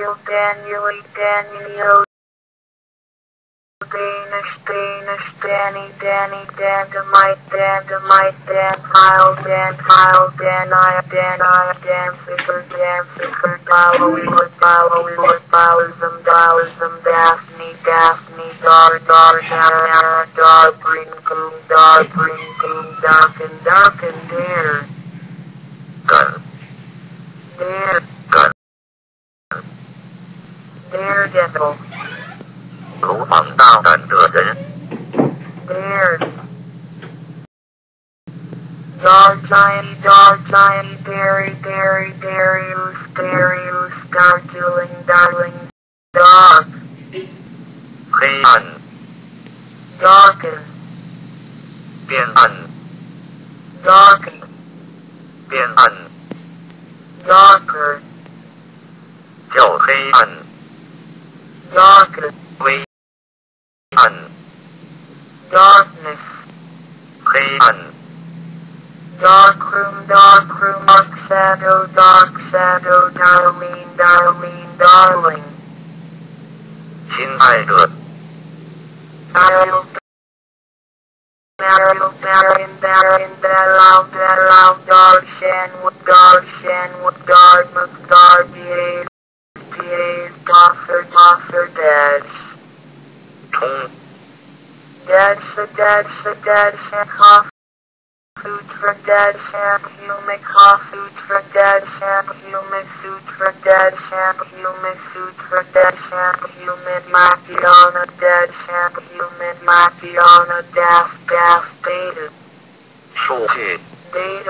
Daniel, Daniel, Daniel. Danish, Danish, Danny, Danny, Dandamite, Dandamite, Danfile, Danfile, Danai, Danai, Dansicker, Dansicker, Dollywood, Dollywood, Dollism, Dollism, Daphne, Daphne, Dar, Dar, Dar, Dar, Brinkum, Dar, Brinkum, Darkin, Darkin, Dare. Dare. capital? Thủ phòng tao thành thừa kỹ. Bears. Dog giant, giant, dairy, dairy, dairy, loose, dairy, loose, darling, darling, dog. Khi ẩn. Darken. Biên. Darken. Biên. Darker darkness, rayon, darkness, rayon, dark room, dark room, dark shadow, dark shadow, darling, darling, darling. Siddharshan Ha Sutra Darshan Humic Ha Sutra dead sham Humic Sutra dead sham Humic Sutra dead Darshan Humic Mahayana Darshan Humic Mahayana Das Das Beta Shohe Beta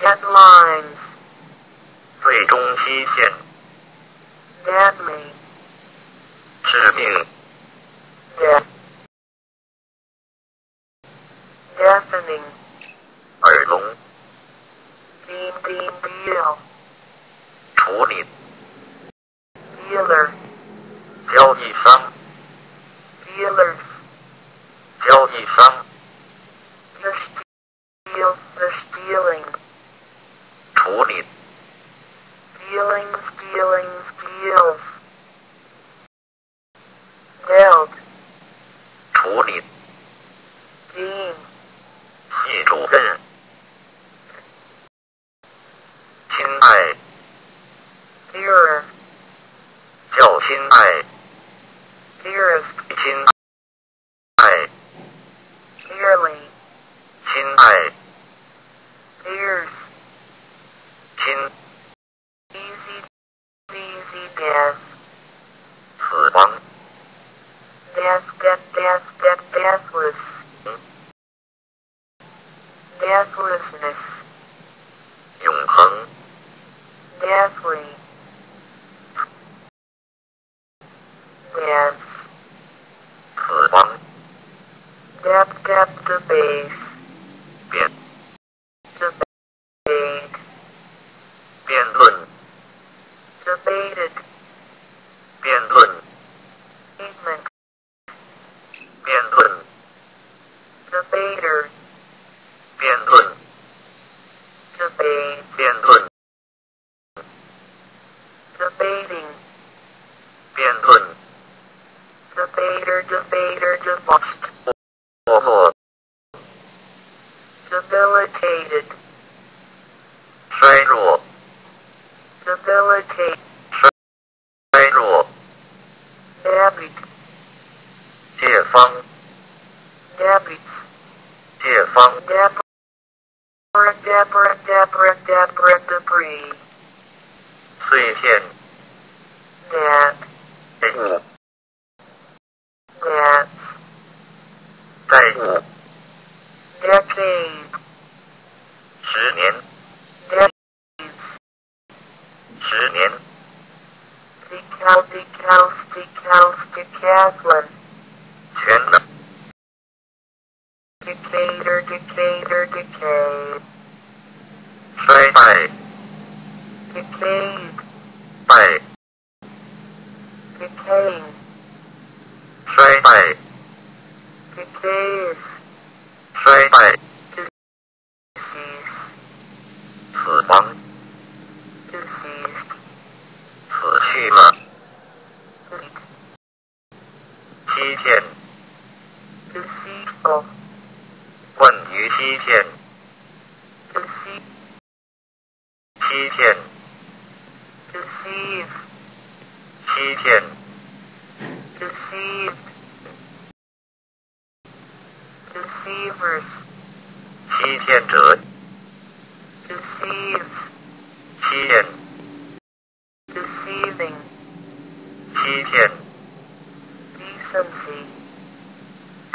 Deadlines. 最终期限。Deadly. 致命。Death. Deafening. 耳聋。Beam beam deal. 处理。Dealer. 交易商。Dealers.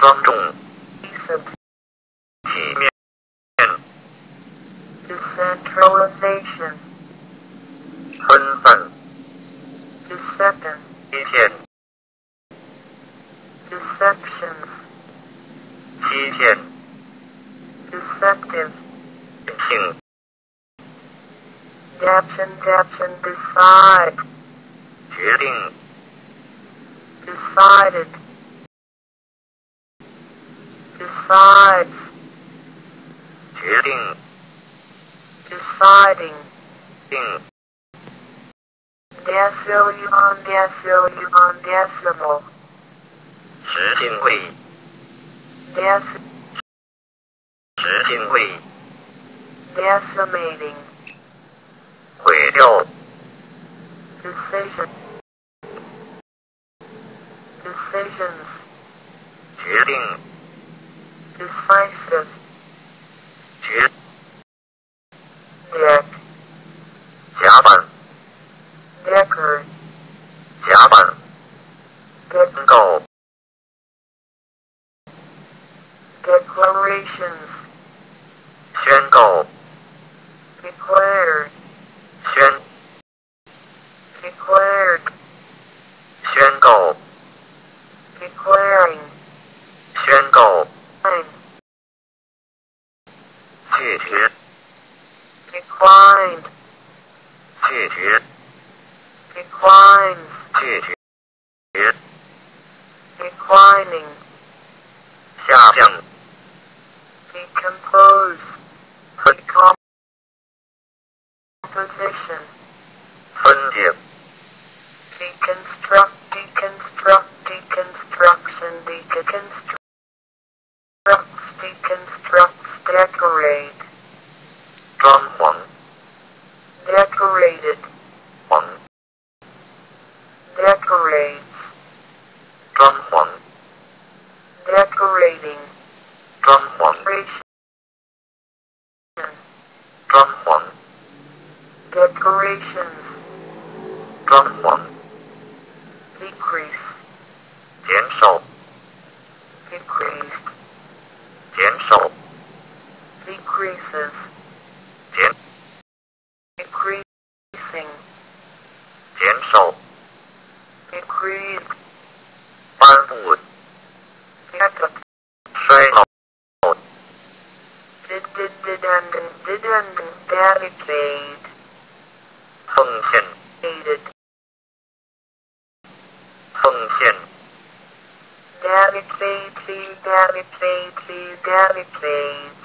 Bordeaux dedicate, dedicates,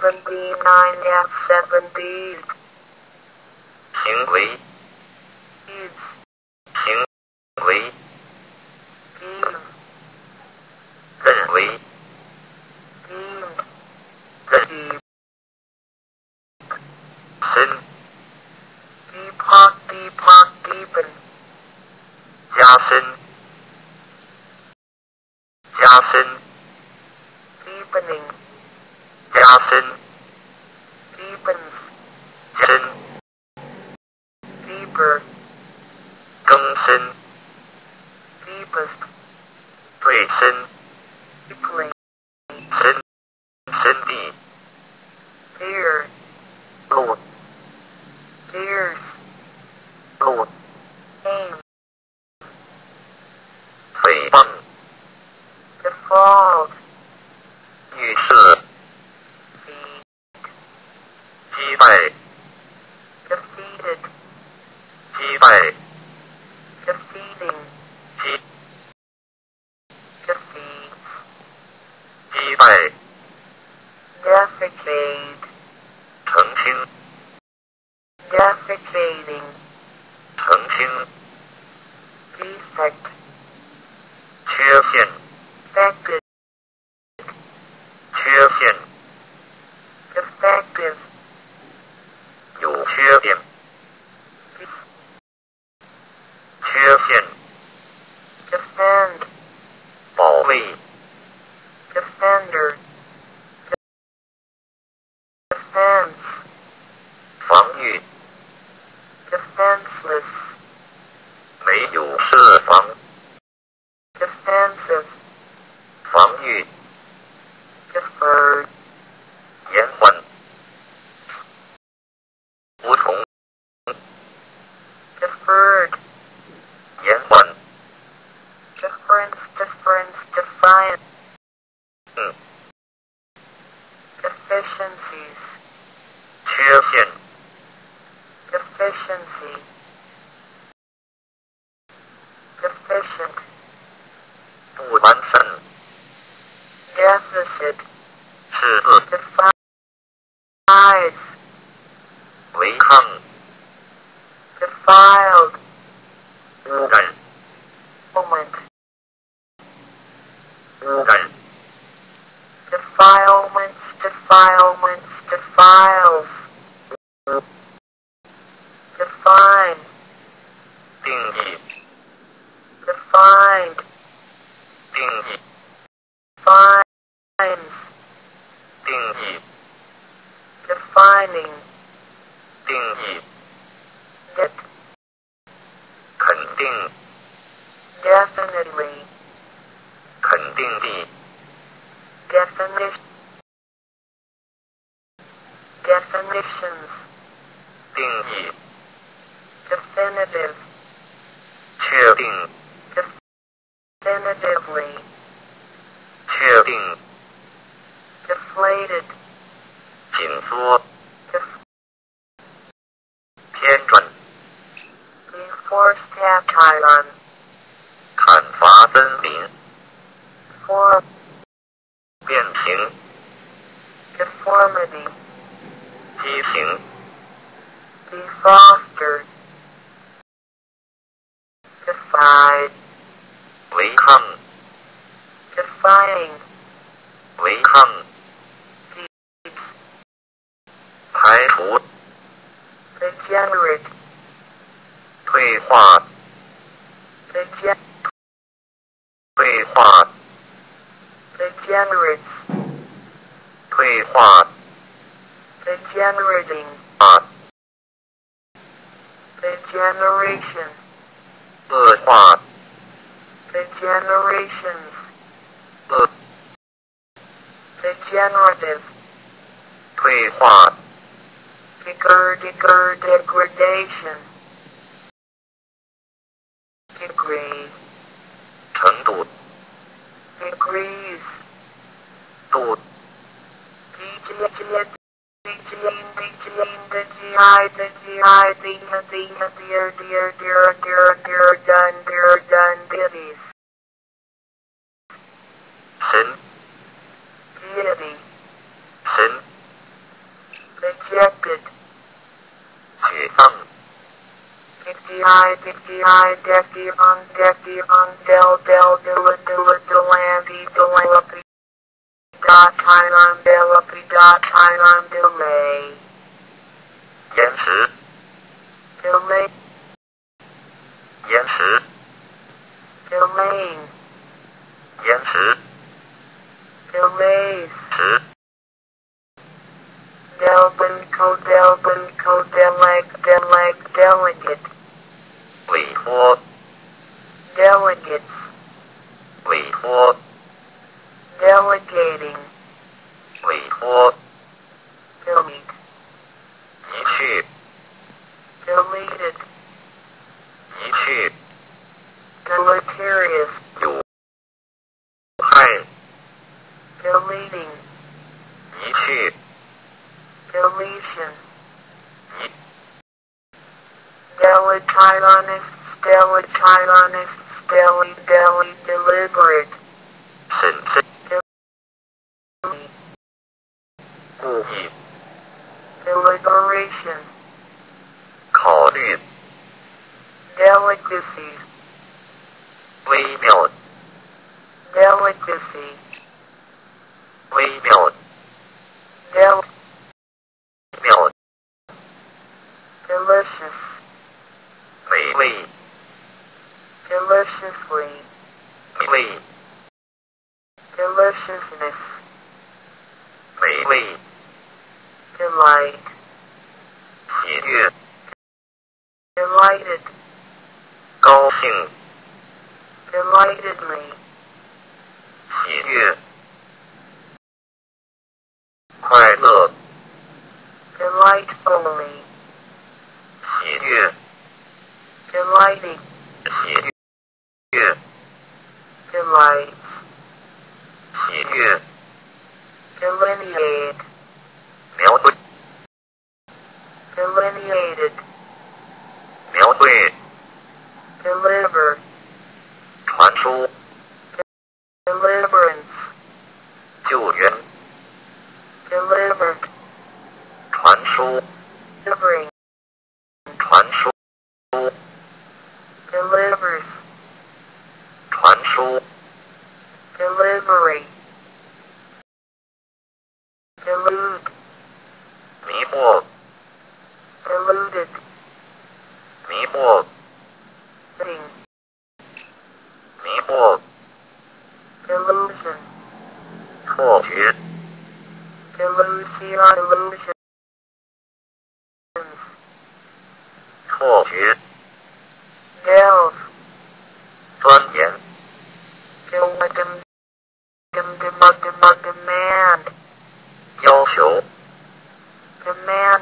79 F 70. going on on. The generating on. The generation. The on. The generations. The. The generative. Please on. Degradation. Degradation. Degree. 程度。Degrees. 度。Hin. Unity. Rejected. Hang. Fifty-nine, fifty-nine, fifty-one, fifty-one, Thailand, delay, 延迟 delay, 延迟 delaying, 延迟 delays, 迟 Delbin, Delbin, Deleg, Deleg, delegate, 委托 delegates, 委托 Delegating. Report. Delete. Nichi. Deleted. Deleterious. Hi. Deleting. Nichi. Deletion. Deletionist, deletionist, deli, deli, deliberate. Since. Oof. Alliteration. Call it. Delicacies.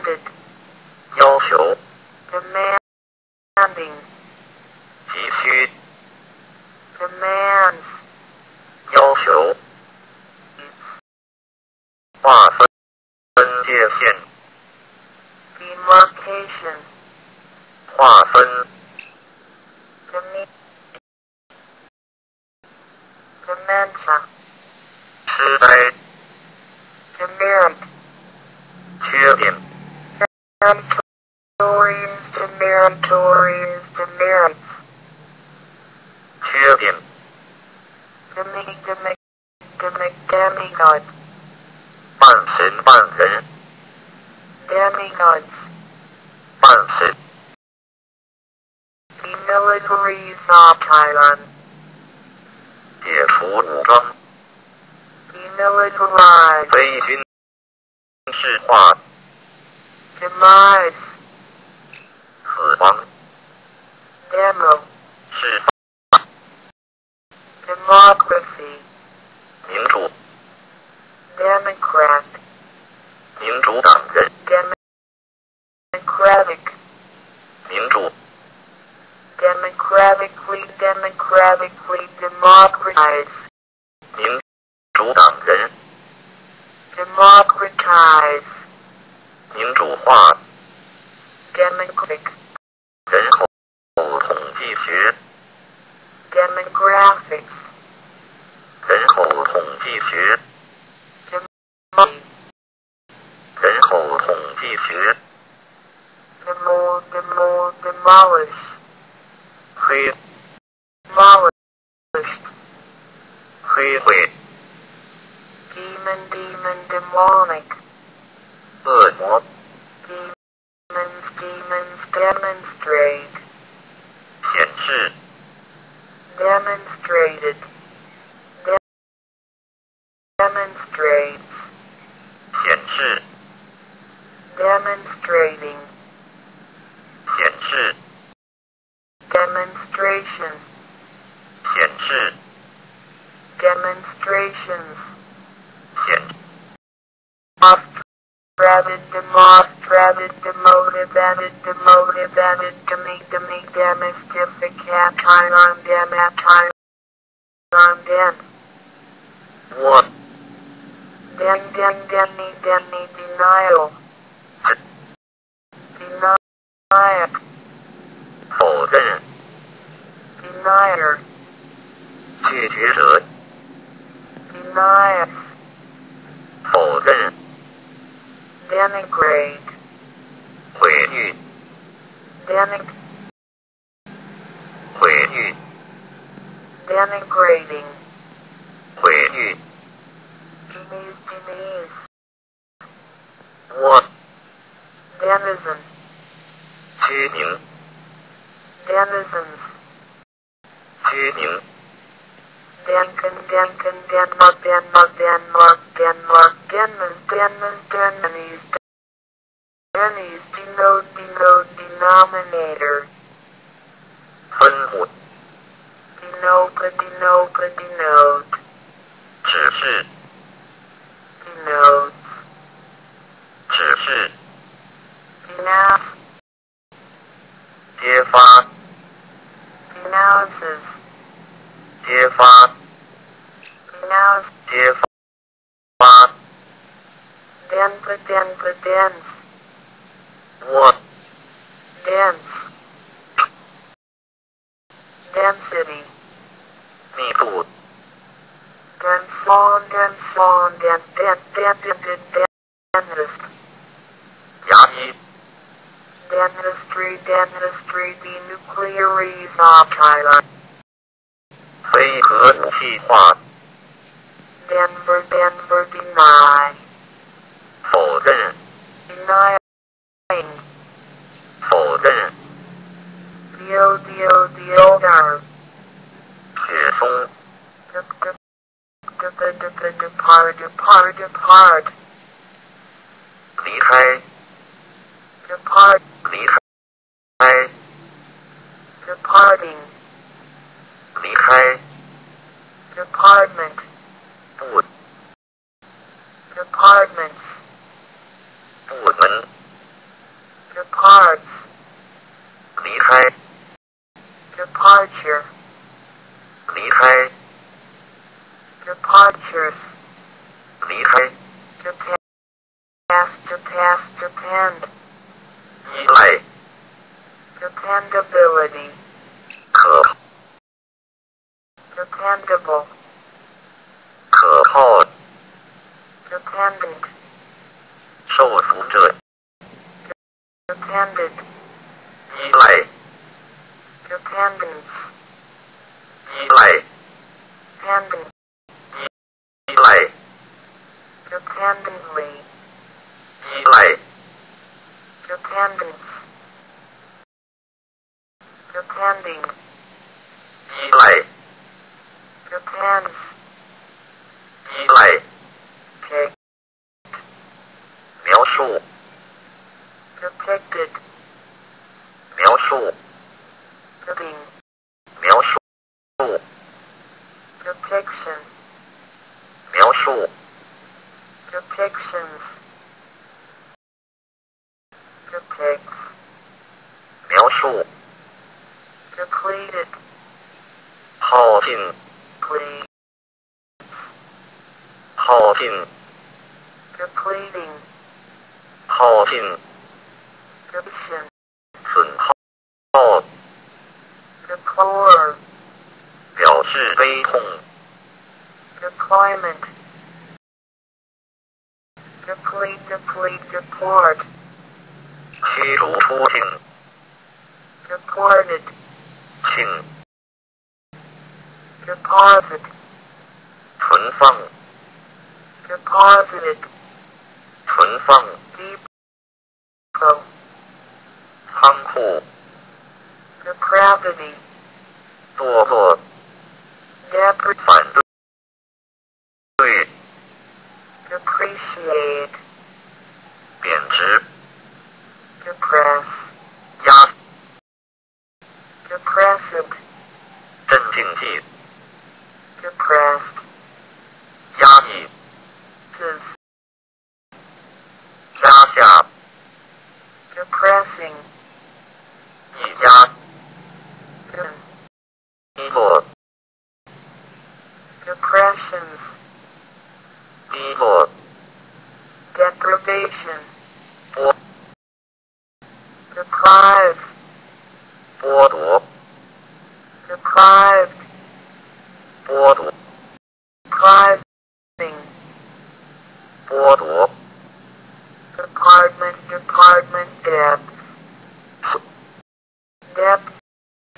Demanded, damage the motor damage to make the make damage difficult time on them at time on them. What? Then then then denial. Diagnosed. Diagnosed. Diagnosed. the Nuclear resolve. 飞核武器化。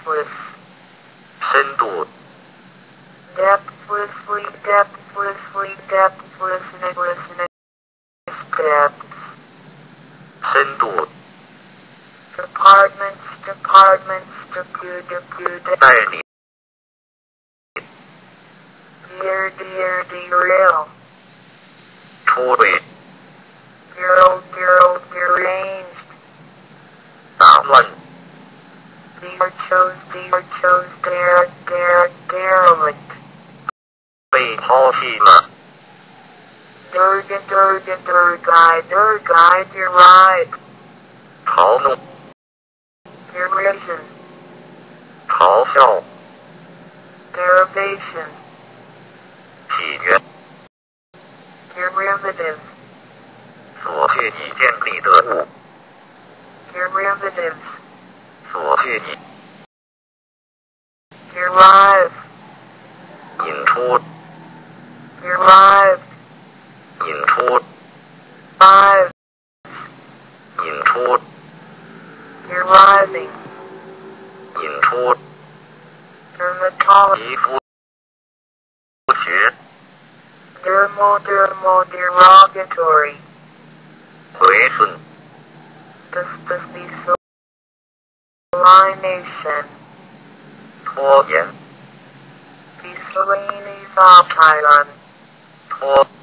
depthlessly, Hindu. Depthlessly, depthlessly, depthlessly, depths. Hindu. Departments, departments, Depth. Tiny. Dear, dear, dear, ill. Toy. Girl, girl, deranged. Someone. Dear chose, dear chose, dear, dear, derelict. Hoshima. Durga, Durga, Durgai, Durgai, derived. Kalu. Derision. Kalu. Derivation. Tiga. Derivative. 所借以建立的物。Derivatives. Sorted. You're live. Intro. You're live. Intro. Five. Intro. You're rising. Intro. Dermatology. Dermo derogatory. Listen. This does be so. Station Pojem Miscellaneous Archion Pojem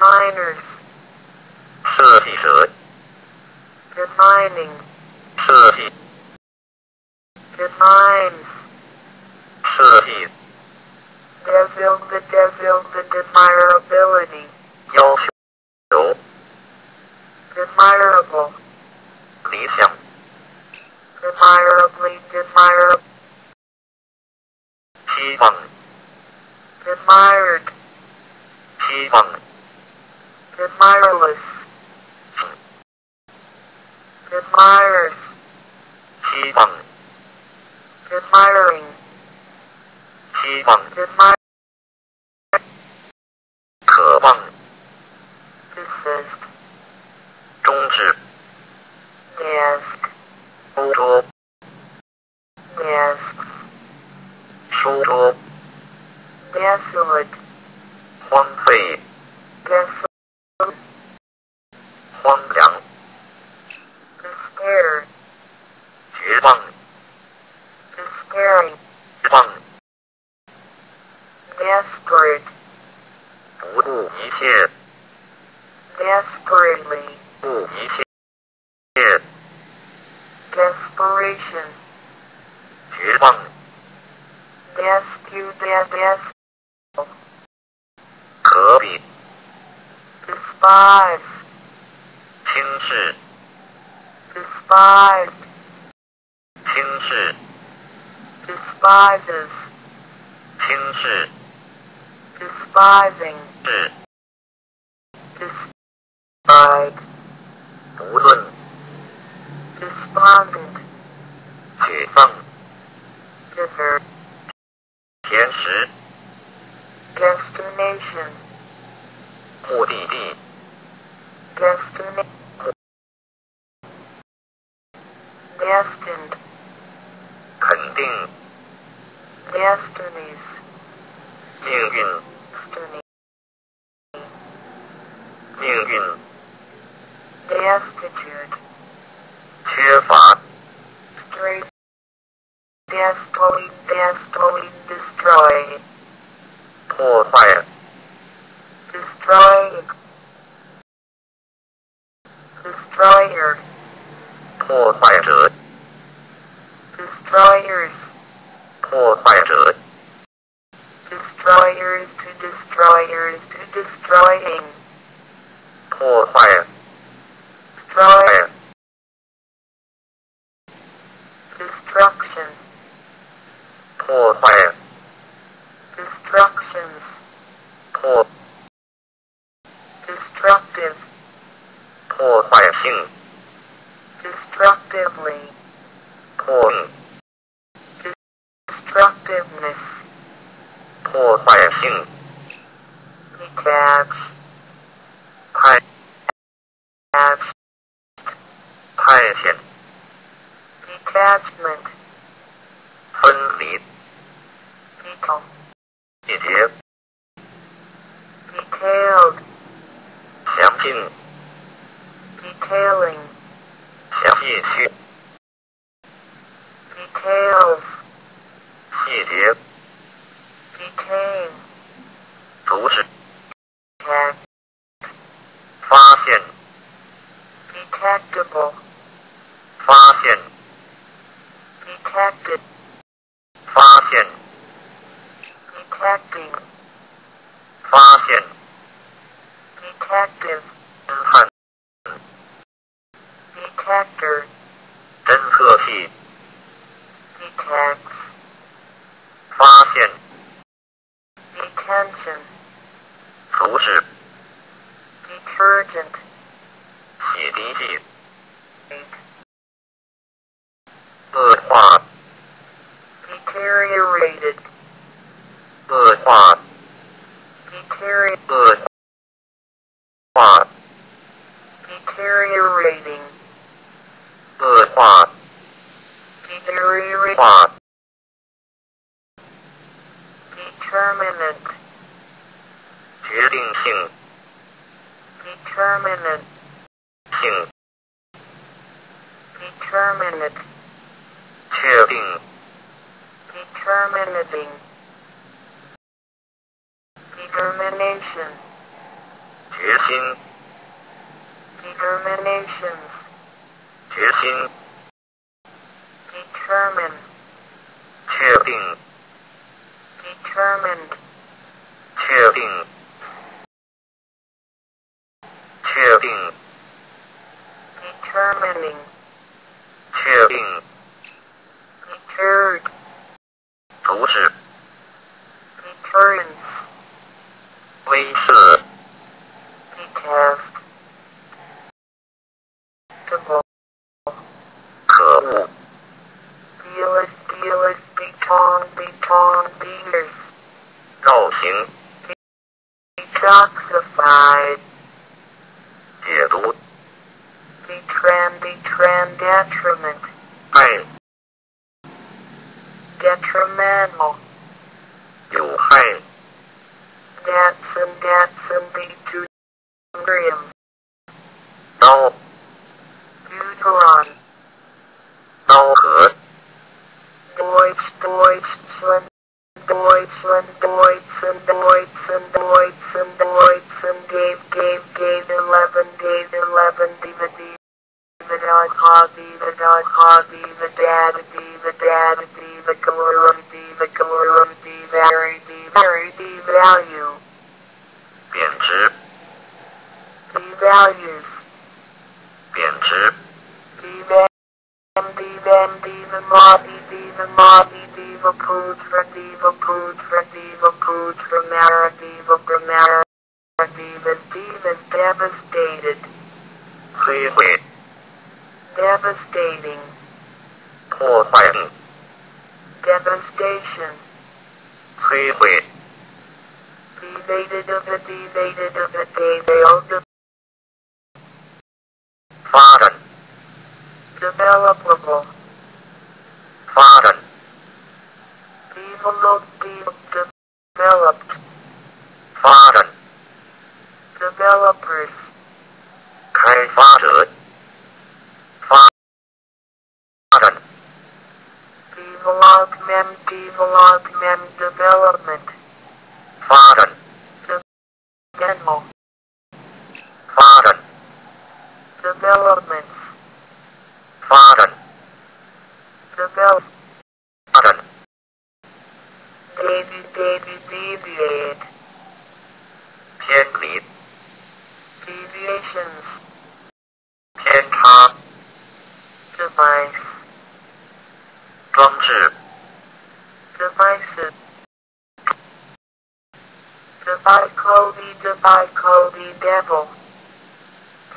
Designers. Survey, survey. Designing. Survey. Designs. Survey. Desil the desil the desirability. Yo. Yo. Desirable. Lisa. Desirably desirable. Desired. Desired. Admirers. Admires. Admiring. color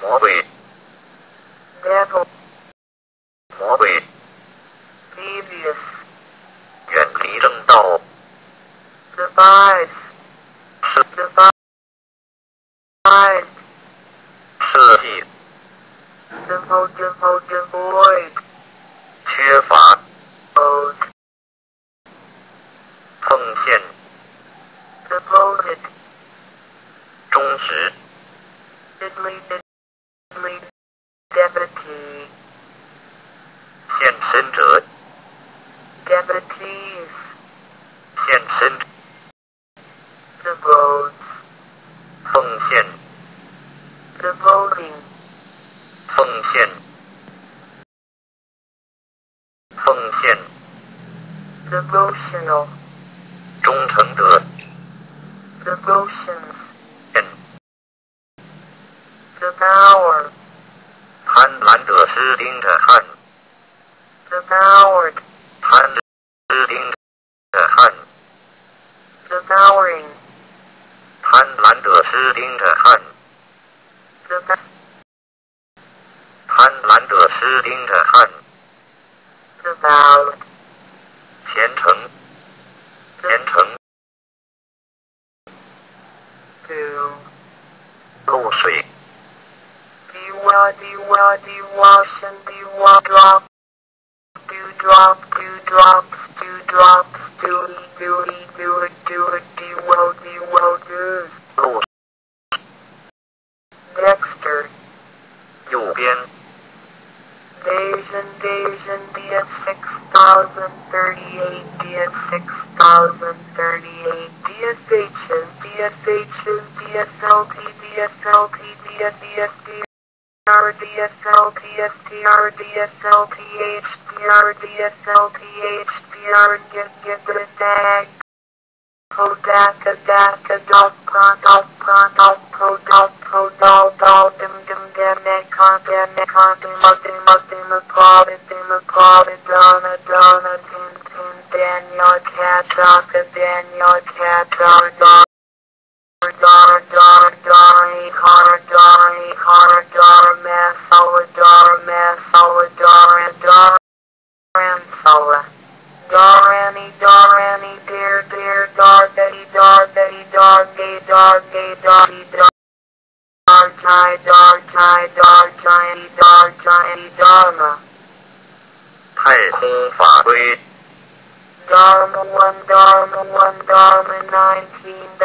魔鬼。Yeah.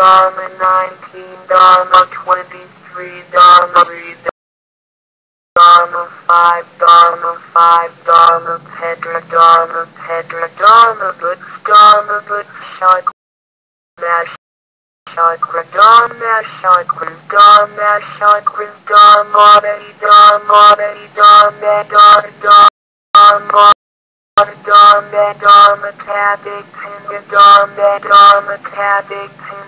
Dharma 19, Dharma 23, Dharma 3, Dharma 5, Dharma 5, Dharma Pedra, Dharma Pedra, Dharma Books, Dharma Books, Shak, Mash, Chakra, Dharma Chakras, Dharma Chakras, Dharma Dari, Dharma Dari, Dharma Dar, Dharma Dharma Dharma Tabik Pinga Dharma Dharma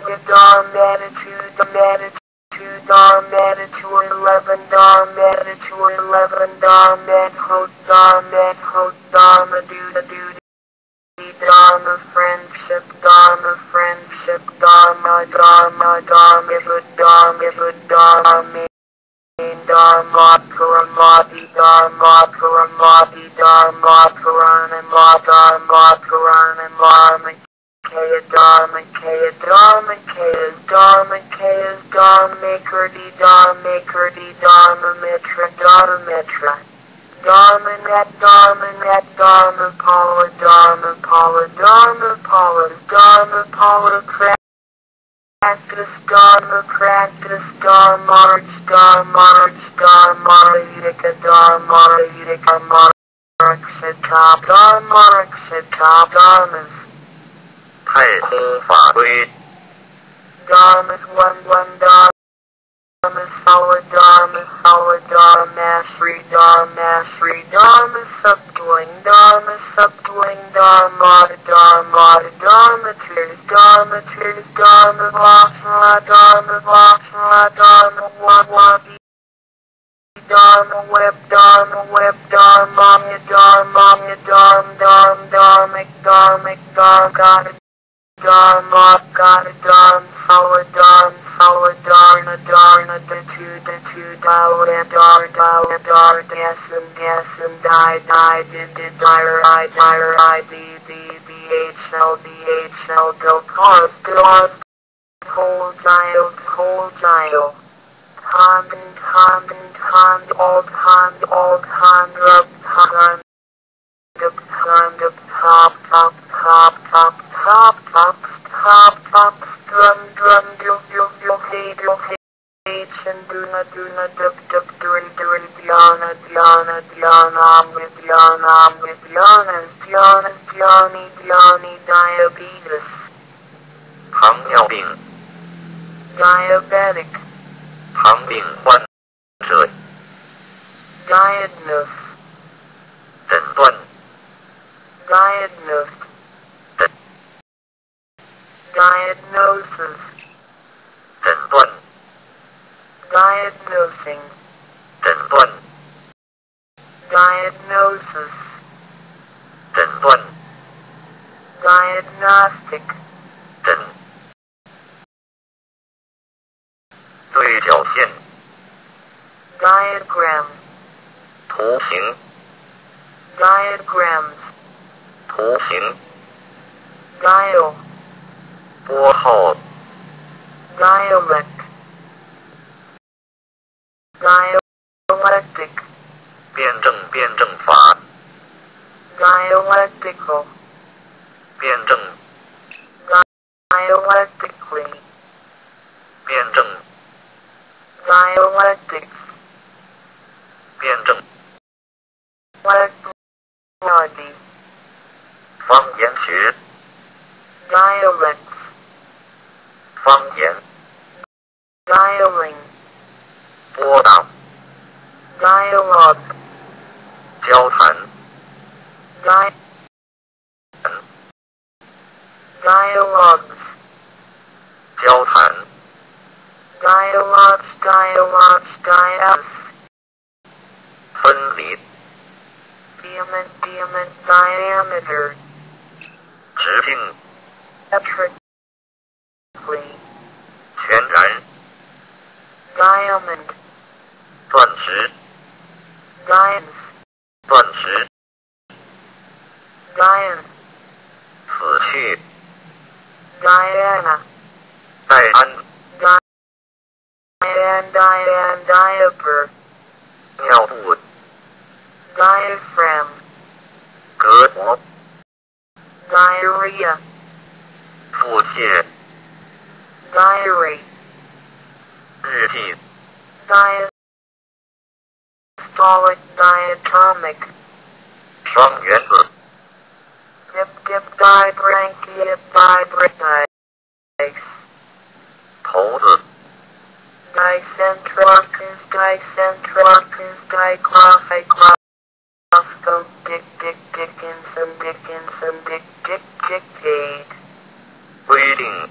Dom attitude, Dom attitude, Dom attitude, 11 Dom attitude, 11 Dom at hope, Dom at hope, Dom a dude, a dude. Dom of friendship, Dom of friendship, Dom a Dom a Dom is a Dom is a Dom a Dharma Karamati Dharma Karamati Dharma Karanama Dharma Karanama Kaya Dharma Kaya Dharma Kaya Dharma Kaya Dharma Kurdi Dharma Kurdi Dharma Mitra Dharma Mitra Dharma Net Dharma Net Dharma Pala Dharma Pala Dharma Pala Dharma Pala Practice Dharma, practice Dharma, March Dharma, March Dharma, Utica Dharma, Utica Marksita Dharma, Marksita Dharmas, 太空法规， Dharmas one one Dharma, solid Dharma, solid Dharma, Shri Dharma, Shri Dharma, subdoing Dharma, subdoing Dharma, Dharma, Dharma, tears, Dharma, tears, Dharma, Vashra, Dharma, Vashra, Dharma, one one. Dharma web, Dharma web, Dharma, ya Dharma, ya Dharma, Dharma, Dharmic, Dharmic, Dharma, got it. Darn, Dharma, darn, so Sala, Dharma, Sala, Dharma, Dharma, the two, the two, a Dharma, Dharma, and, Dasam, and, Dai, Dai, Did, Did, Dire, I, Dire, I, B, B, B, H, L, B, H, L, Del, Cars, Cars, Cold, Dial, Cold, Dial. Con, con, con, all, con, all, con, rub, con, Diagnose 诊断，Diagnosed Diagnosis 诊断， Diagnosing 诊断， Diagnosis 诊断， Diagnostic 诊，对角线， Diagram 图形， Diagrams 图形。dial。拨号。dialect。dialectic。辩证辩证法。dialectical。辩证。dialectically。辩证。dialectics。辩证。dialecticality。方言学 dialects 方言 dialing 波浪 dialogue 交谈 di dialogues 交谈 dialogues dialogues dialogues 分离 diamond diamond diameter. Heading. Electric. Clean. Sendai. Diamond. 钻石。Diamonds. 钻石。Diane. 死去。Diana. 戴安。Diane, Diane, diaper. 尿布。Diaphragm. 隔膜。diarrhea, 腹泻，diary, 日记，diastolic, diatomic, 双原子，dip, dip, dibranchia, dibrachis, 头子，dicentrocus, dicentrocus, diclophyclopus. Reading. Reading.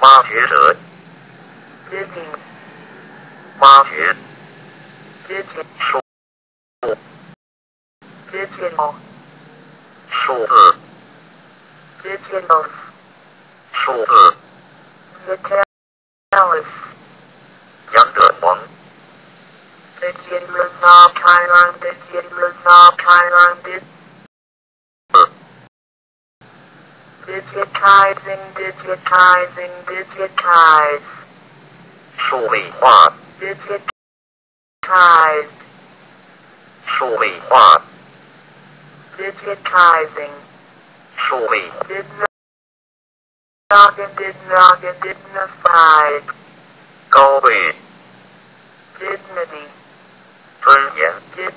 挖掘者 digging, 挖掘 digit, 数 digital, 数字 digitals, 数字 vitalis, 杨者黄 digitalization, digitalization, digitizing, digitizing, digitize, 数位化 digitized, 数位化 digitizing, 数位 did not, did not, dignified, 高贵 dignity, 尊严 did,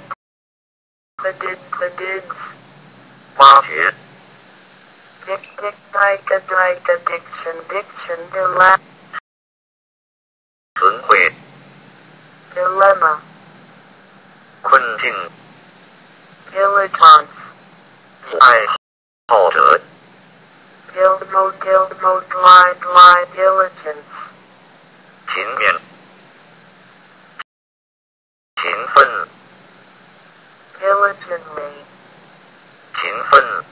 the did, the dids, 挖掘 Addiction, Dick, night, and night, addiction, diction, dilemma. Tuấn Quyền Dilemma. Quentin Diligence. Lie Order Guild mode, guild mode, lie, lie, diligence. Chính nhận Chính phân Diligently. Chính phân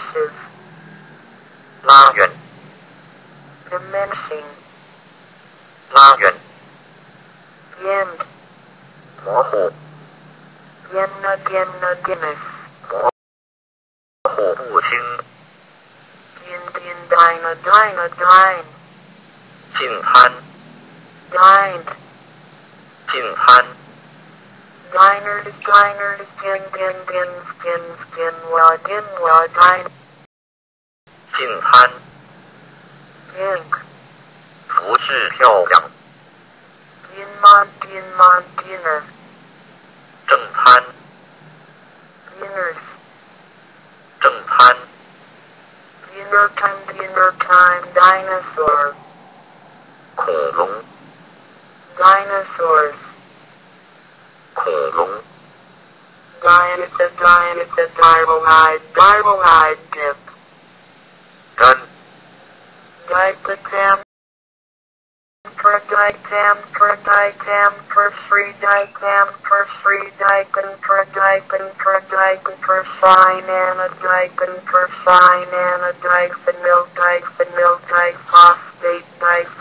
Mrs. Lagen. dimension, Lagen. Yend. Moho. Yenna again, again. 进餐。衣服漂亮。The carbohydrate, carbohydrate dip, 干 diagram, per diagram, per diagram, per free diagram, per free diagram, per diagram, per diagram, per sign and a diagram, per sign and a diphenyl, diphenyl, diphosphate, diphosphate,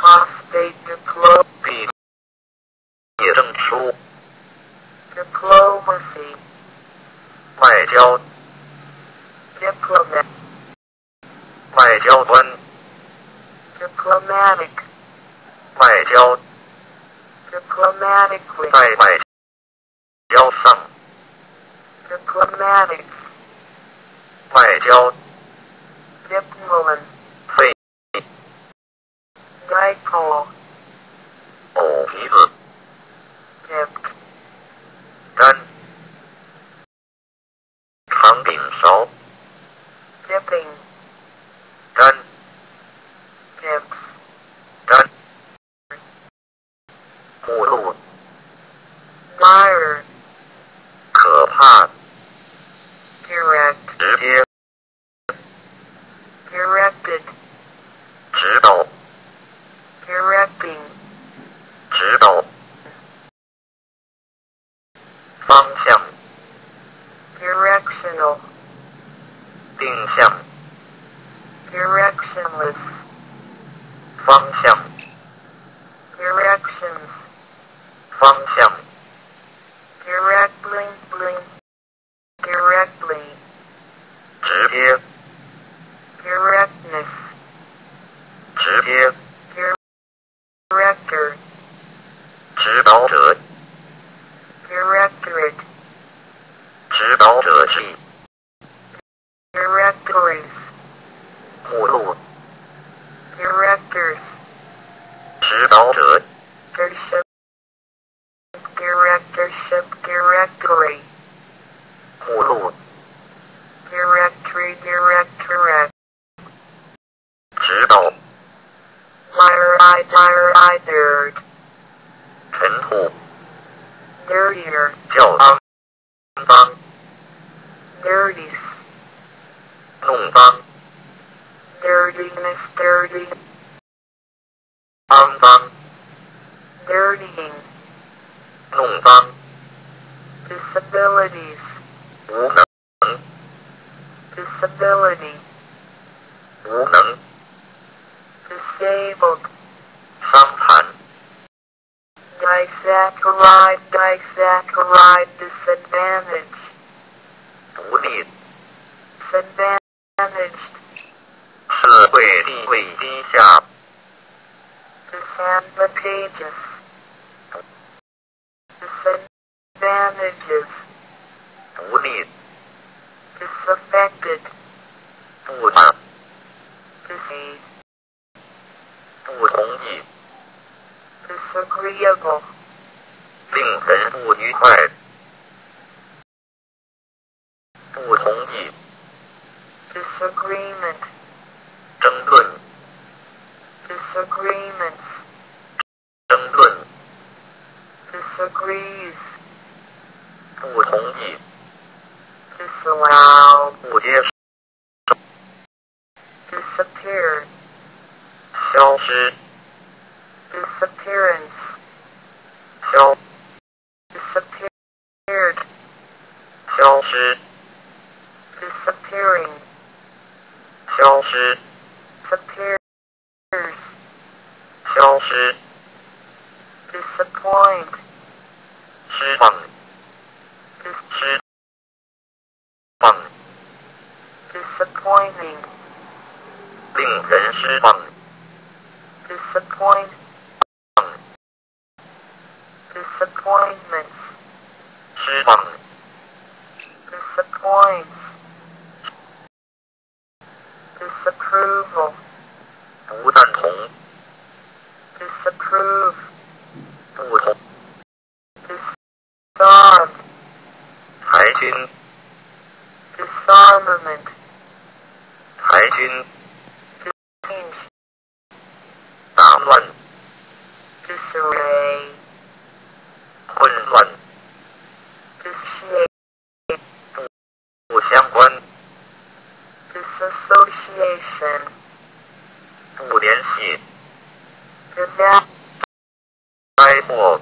Bible.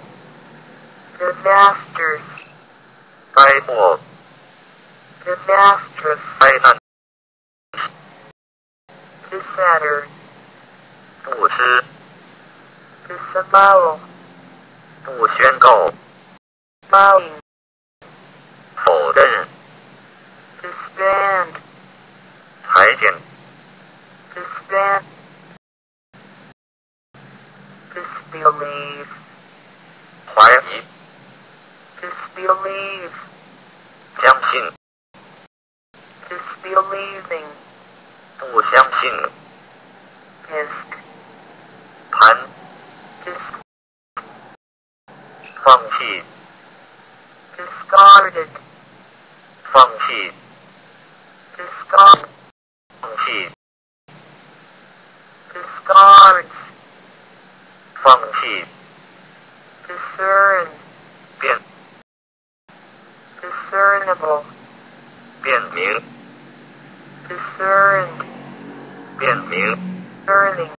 Disasters. Bible. Disastrous. Item. Disatter. 不知。Disavow. 不宣告。Bowing. 否认。Disband. 裁剪。Disband. Disbelieve. disbelieve. Junction. Disbelieving. 不相信。Disc. 盘。Disc. 放弃。Discarded. 放弃。Discard. 放弃。Discards. 放弃。Discern discernible. Discerned. Discerned. Discerning.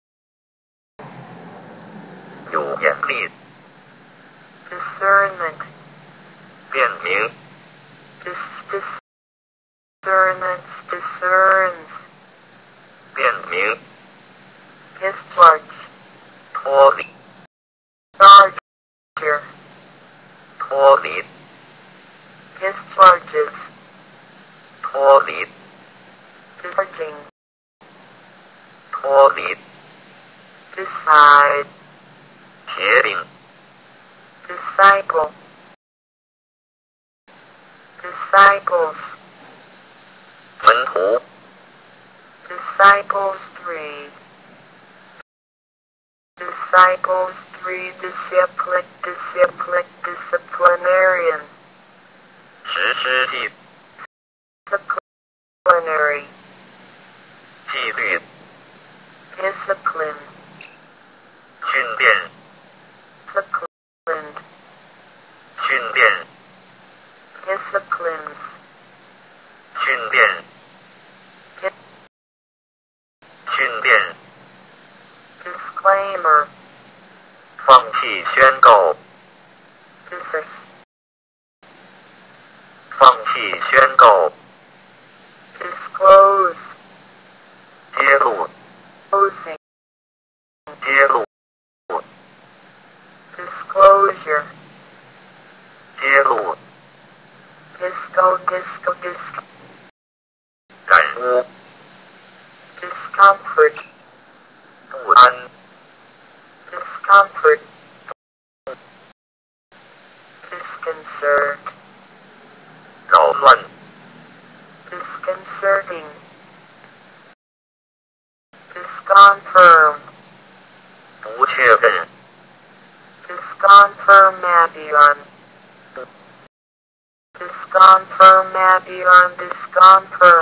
on for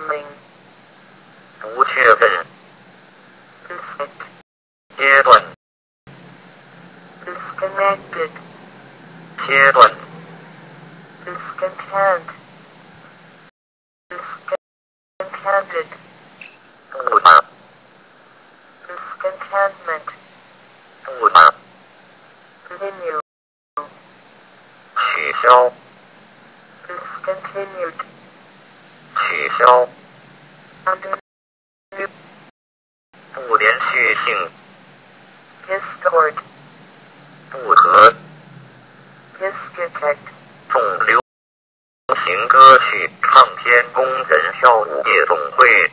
送流行歌曲，唱天工人跳舞，夜总会。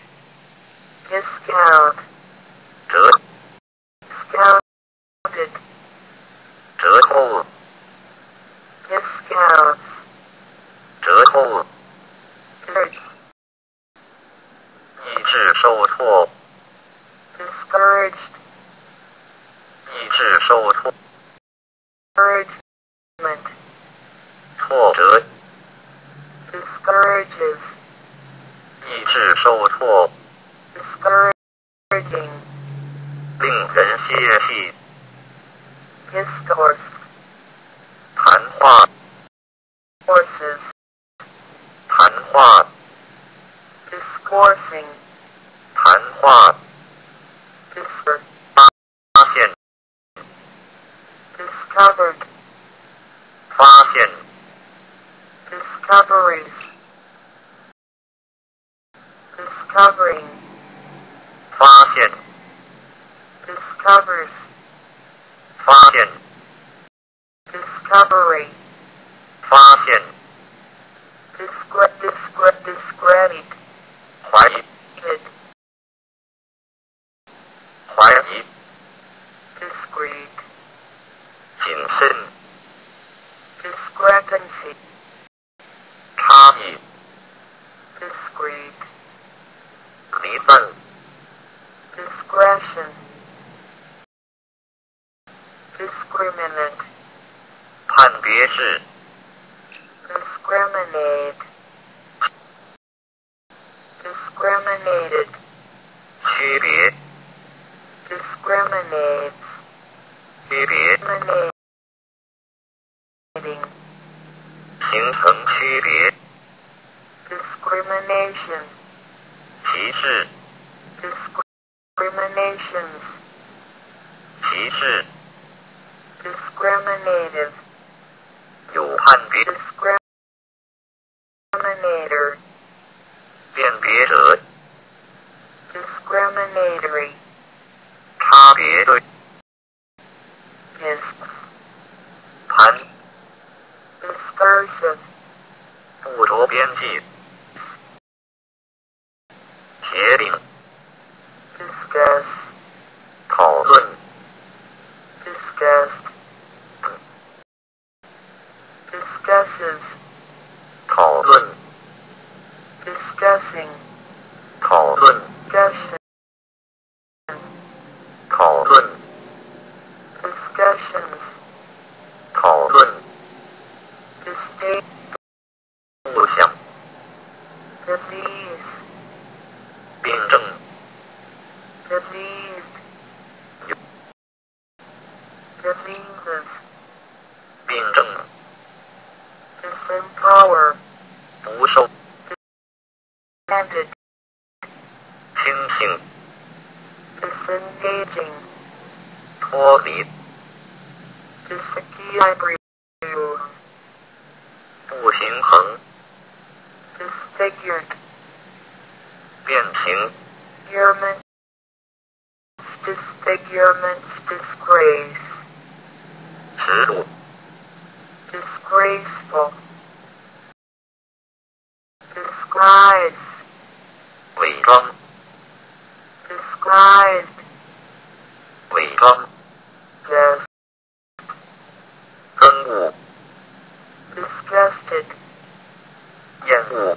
Huh.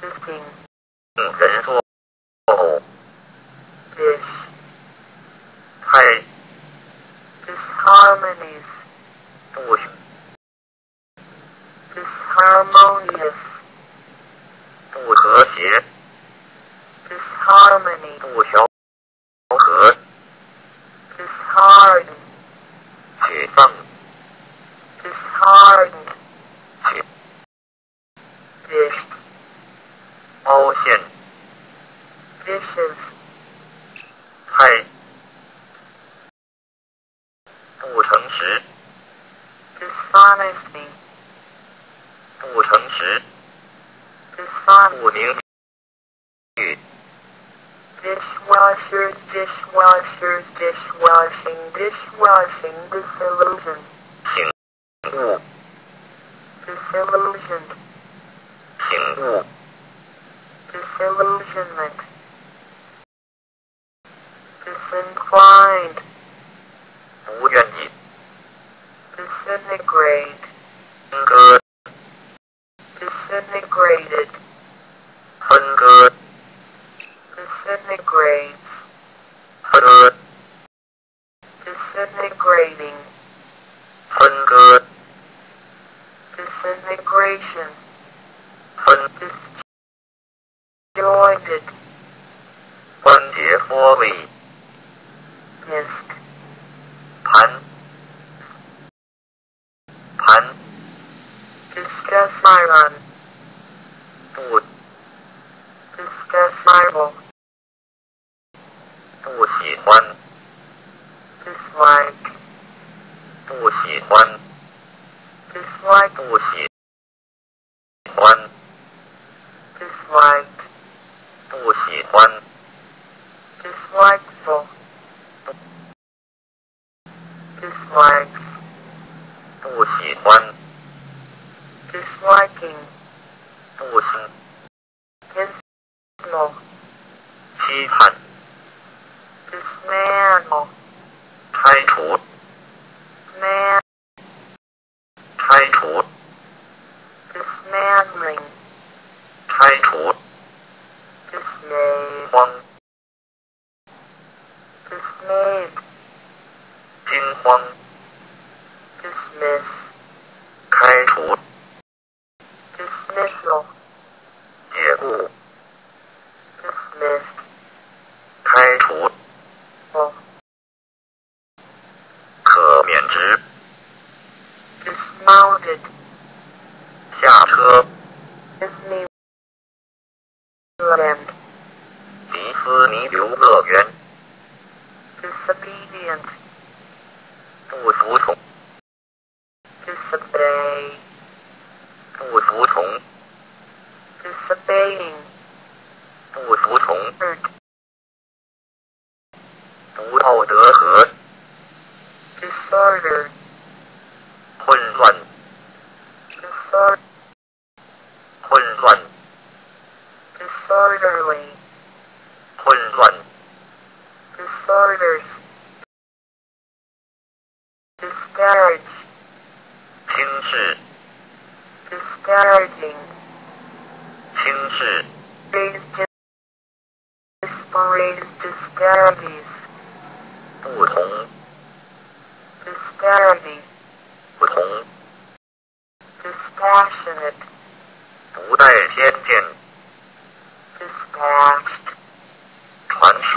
15. Here's dishwashing, dishwashing, disillusion.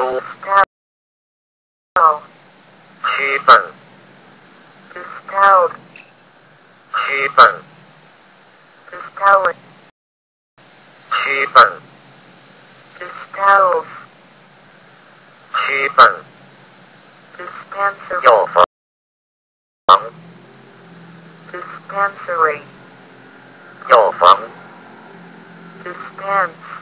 Snow. Snow. Cheapen. Bestowed. Cheapen. Bestowed. Cheapen. Bestows. Cheapen. Dispensary. Dispensary. Dispensary. Dispense.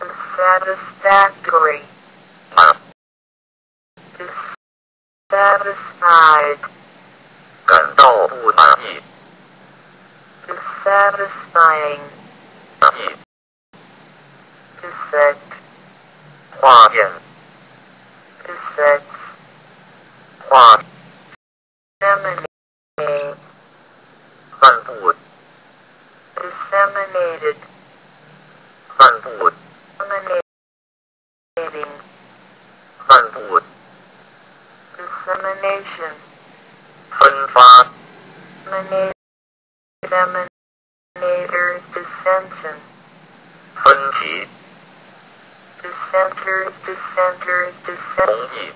Unsatisfactory. Dissatisfied. 感到不满意。Dissatisfying. 满意。Dissect. 化验。Dissect. Alexander is decided.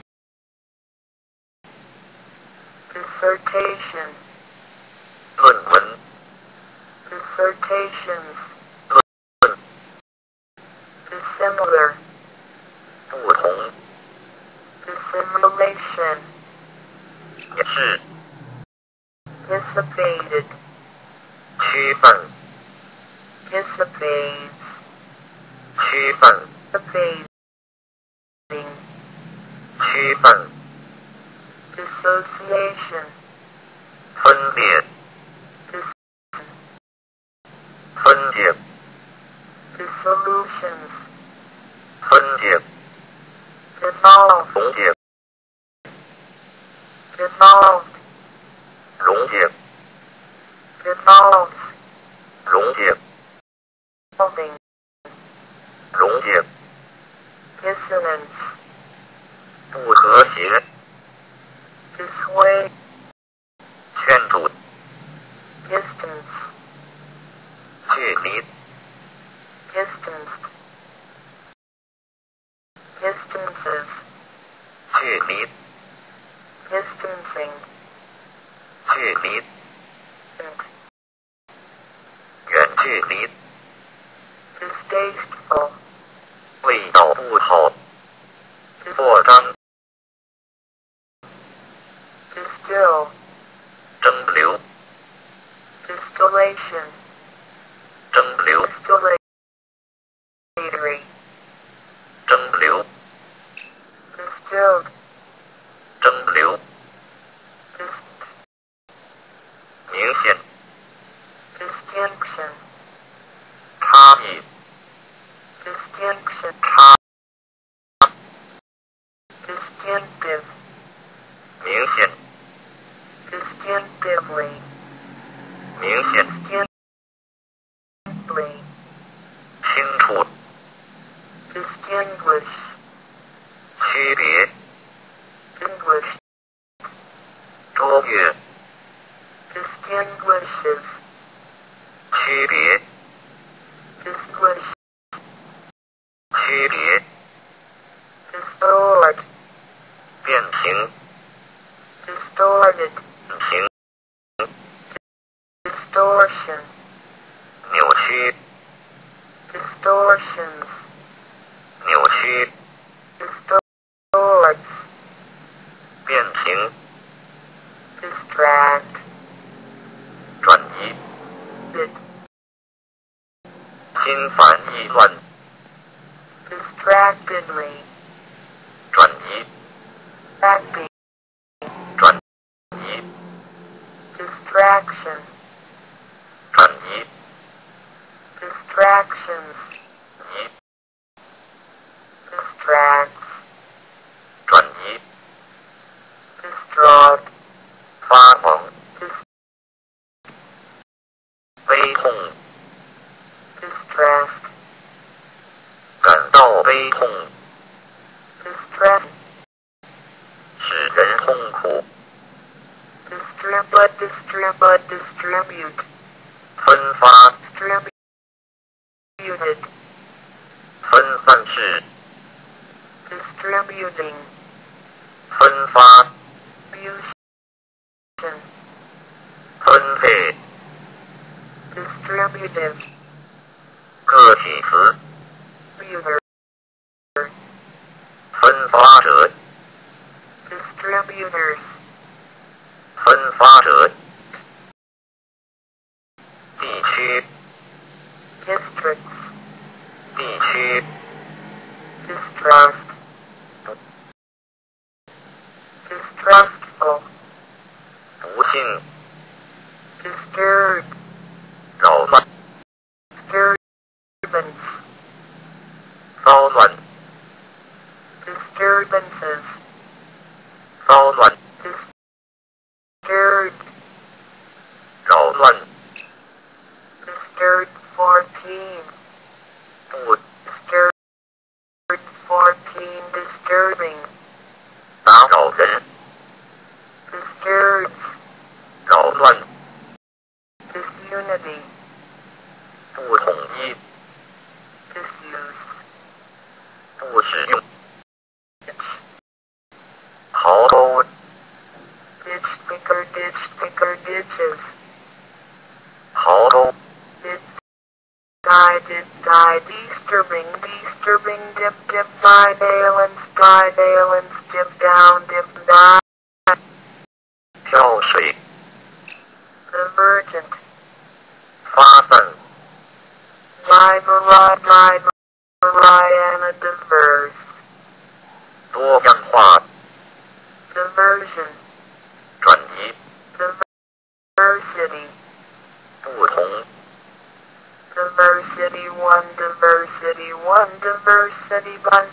Diversity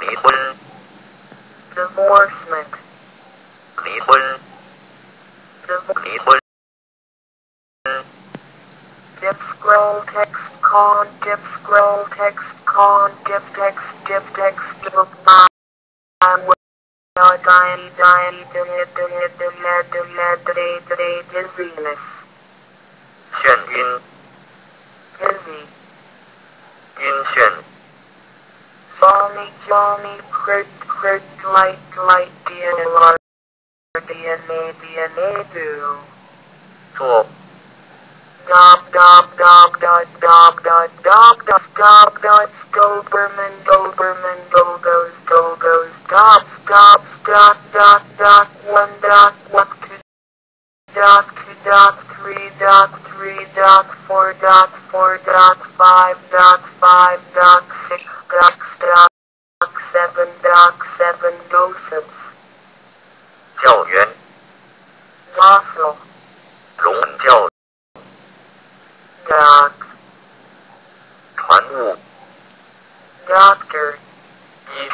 People. Divorcement. People. Div- People. Div scroll text con div scroll text con div text div text div my die die delete delete delete delete delete delete dizziness. Shen in. Dizzy. In Shen. Johnny, Johnny, crit, crit, light, light, DNA, DNA, DNA, do. 做，Dob, dob, dob, dot, dob, dot, dob, dot, dob, dot, Doberman, Doberman, Dogos, Dogos, dot, stop, dot, dot, dot, one dot, one, two, dot, two, dot, three, dot, three, dot, four, dot, four, dot, five, dot, five, dot, six, dot, dot, seven, dot, seven, docents, 教员， docile, 聋人教， doc, 传物， doctor, 医，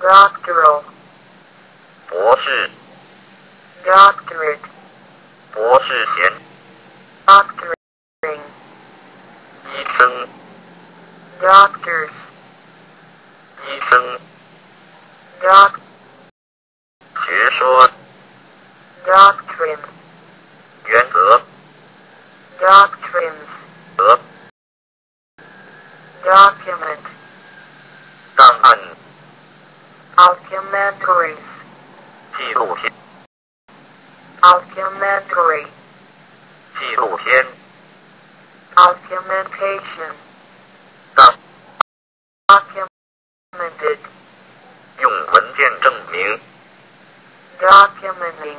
doctoral, 博士， doctorate, 博士衔， doctoring, 医生， doctors, 医生， doc, 学说， doctrine, 原则， doctrines, 则， document, 档案， documentaries, 纪录片， documentary, 纪录片， documentation, 档， documented, 用文件证明， documenting,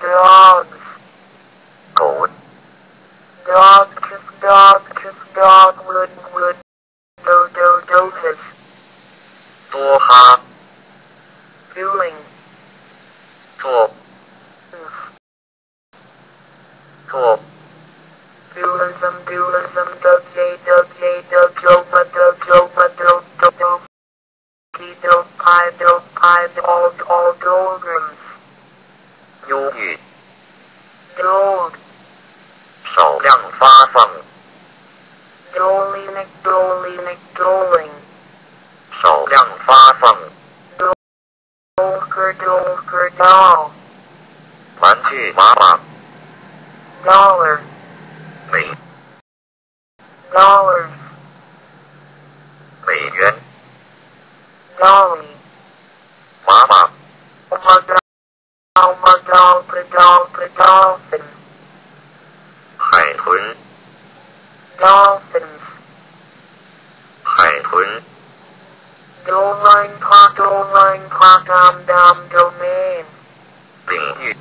dog dolphin, dolphin, dolphin. 海豚 Dolphins. 海豚 Domain, pa, domain, pa, dam, dam, domain. 领域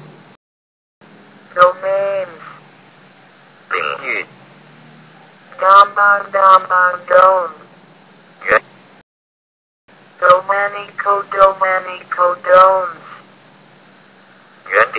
Domains. 领域 Dam, bang, Domenico, Domenico, domes.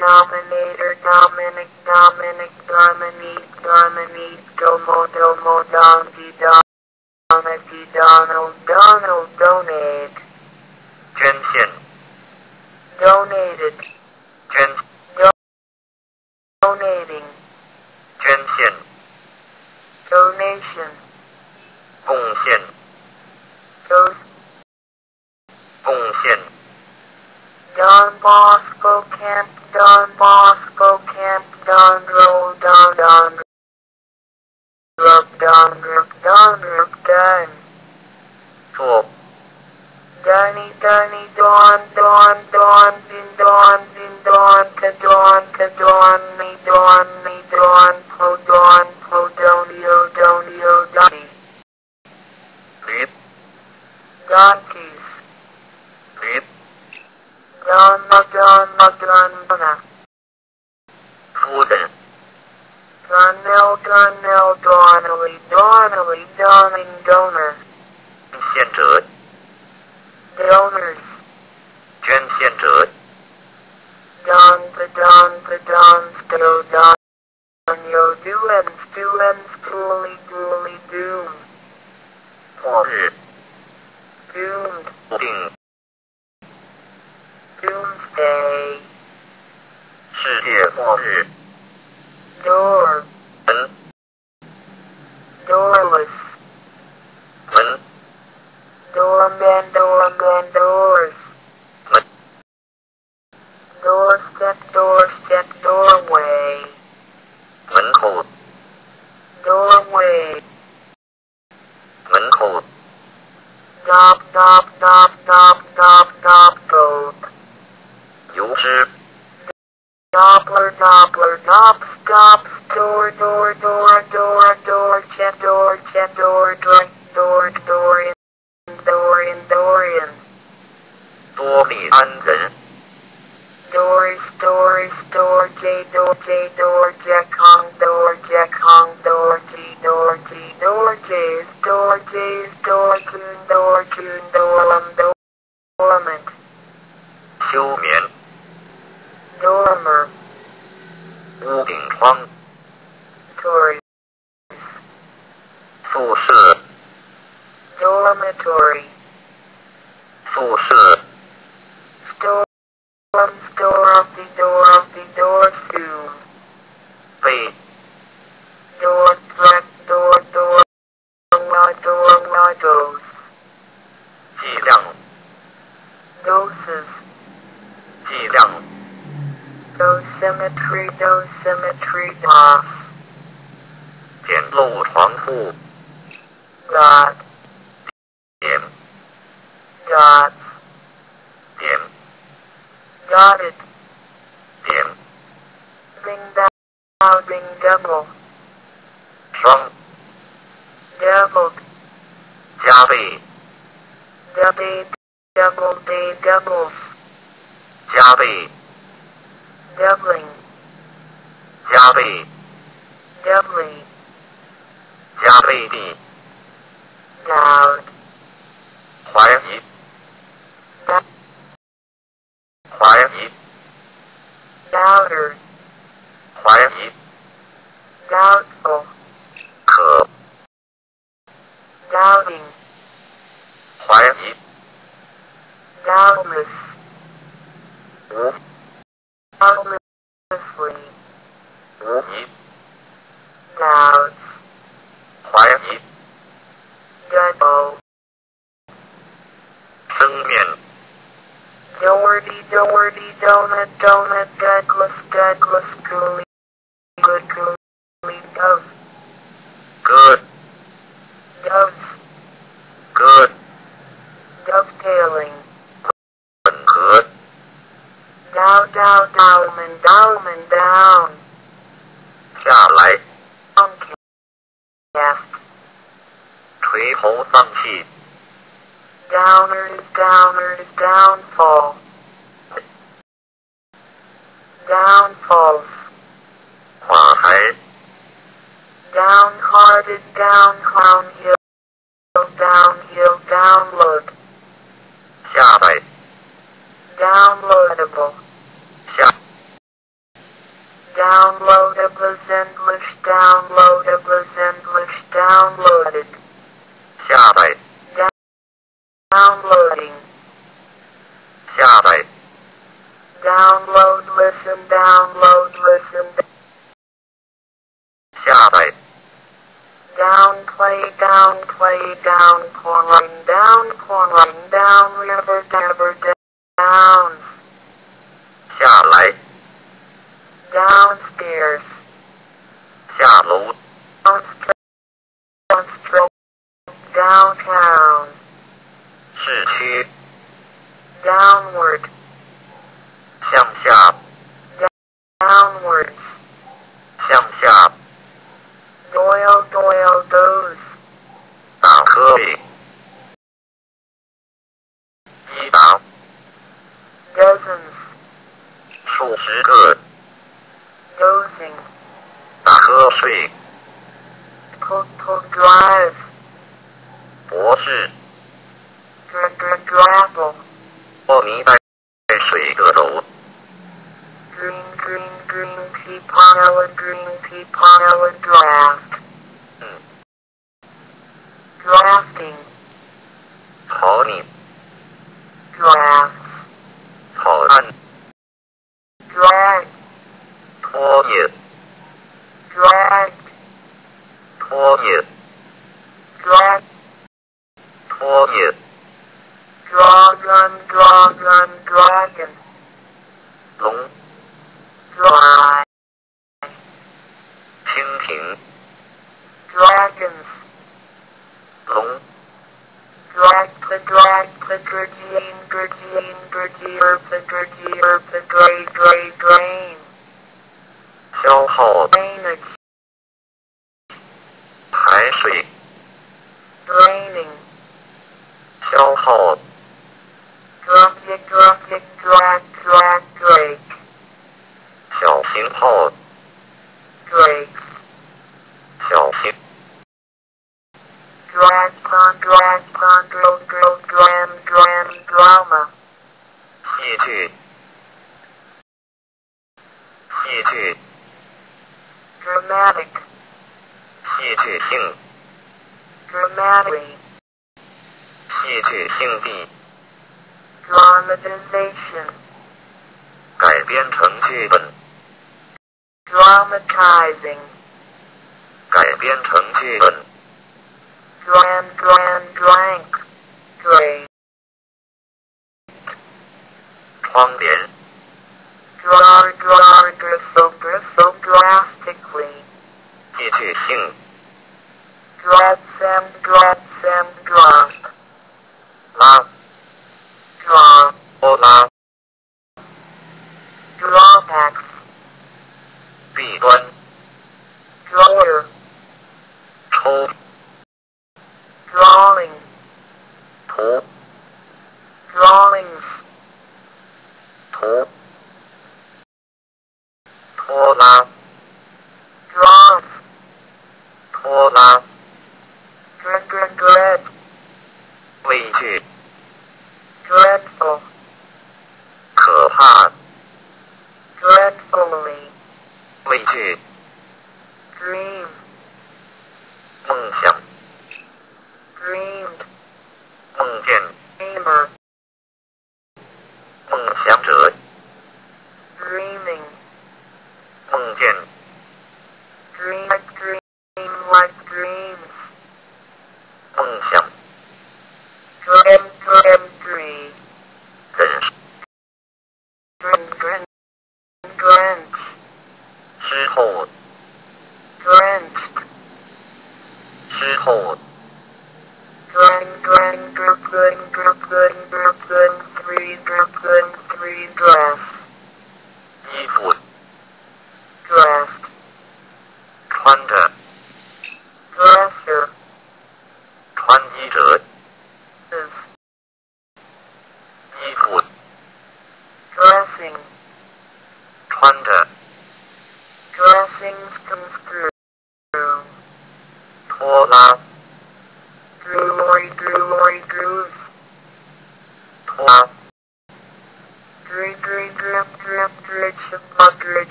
Dominator, Dominic, Dominic, Dominique, Dominique, Domo, Domo, Donzi, Donzi, Donald, Donald, Donate. Jensen. Donated. Jensen. John Credo Symmetry Off. 显露皇父 God Dim Gods Dim Got it 点 Ring down Ring double. 双 Double 加倍 Double Double Day doubles. Double. Doubling. Gabby. Gabby. Gabby. Loud. Quiet. Quiet. Louder. Quiet. Doubtful. Cool. Doubting. Quiet. Doubtless. Wolf.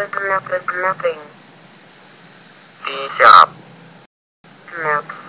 Nothing. D sharp. Nope.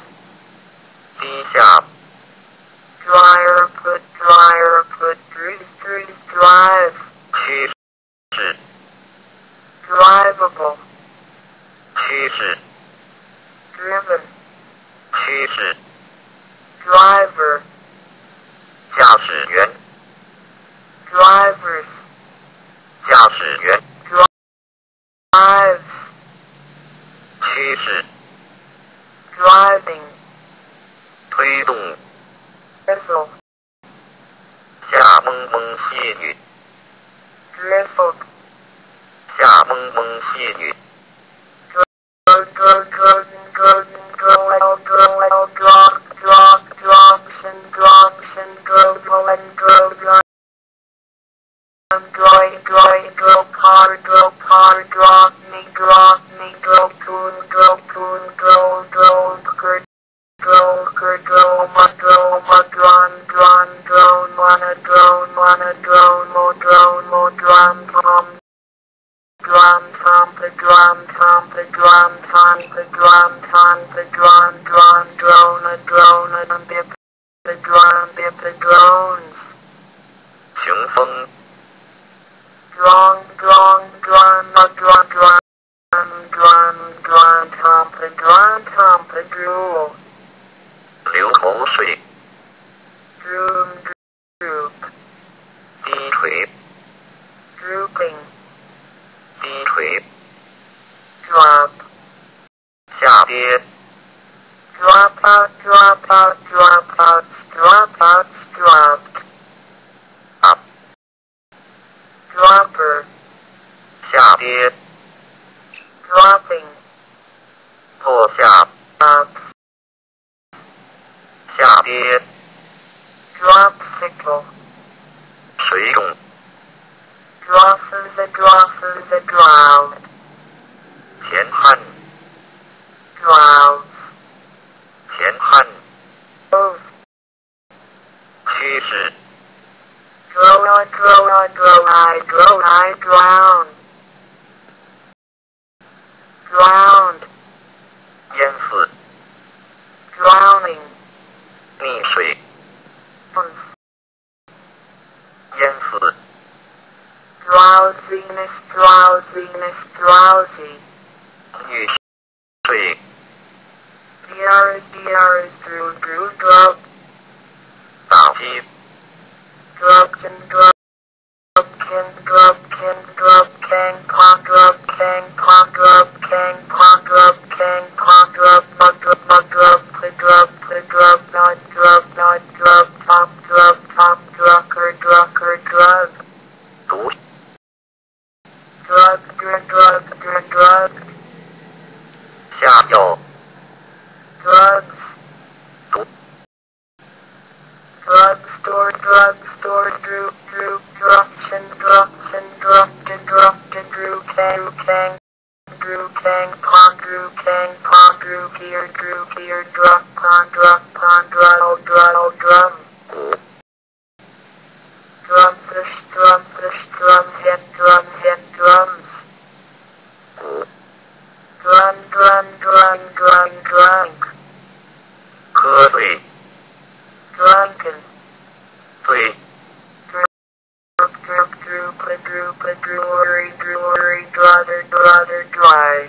droop, drewery, drewery, druther, druther, dry,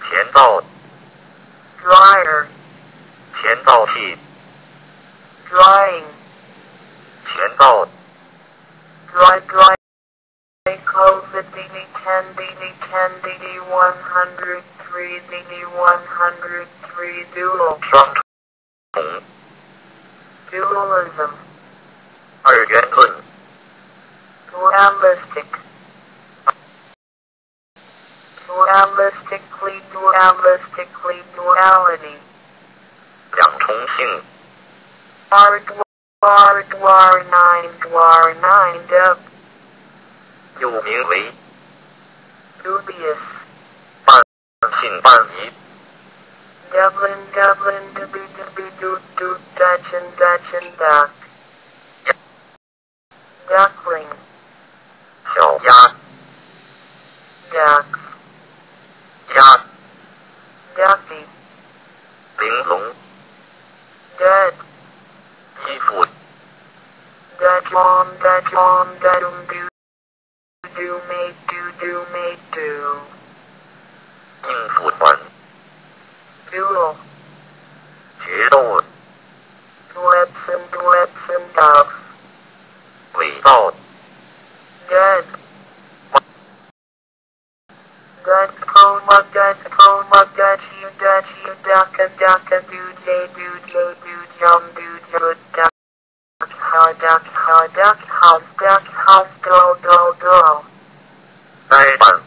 前造、 dryer, 前造器、 drying, 前造、 dry, dry, COVID, DD 10, DD 10, DD 103, DD 103, dual, 双重、 dualism, 二元论、 dualistic, dualistically, dualistically, duality, 两重性、 R, dwar, dwar, nine, dwar, nine, dub, 又名为 dubious, 半信半疑、 Dublin, Dublin, dubby, dubby, doot, doot, Dutch and Dutch and duck, duckling, ducks, 鸭、 ducky, 玲珑、 dead, 依附、 Dutch on, Dutch on, dudum, do, do, mate, do, do, mate, do, 应付团、 duel, 决斗、 dweps and dweps and ducks, 伪造、 dead, Ducka, ducka, do, jay, do, jay, do, jum, do, good, duck, how, duck, how, duck, house, duck, house, do, do, do, 呆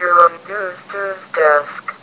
door, doors, doors, desk.